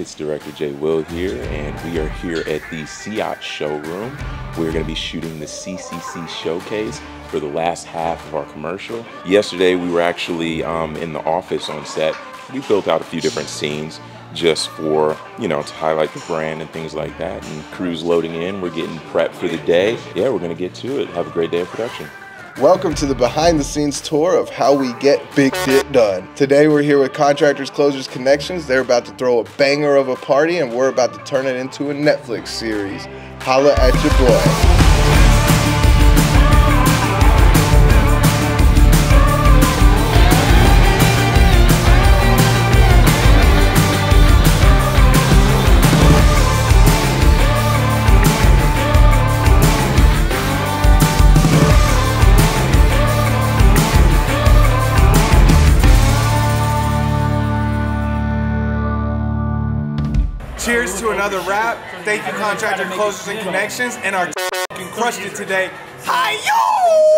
It's Director Jay Will here, and we are here at the SEAT showroom. We're going to be shooting the CCC showcase for the last half of our commercial. Yesterday, we were actually um, in the office on set. We built out a few different scenes just for, you know, to highlight the brand and things like that. And crews loading in, we're getting prepped for the day. Yeah, we're going to get to it. Have a great day of production. Welcome to the behind the scenes tour of how we get big shit done. Today we're here with Contractors Closers Connections. They're about to throw a banger of a party and we're about to turn it into a Netflix series. Holla at your boy. Cheers to another wrap. Thank you, contractor closers and connections, and our crushed it today. Hi yo!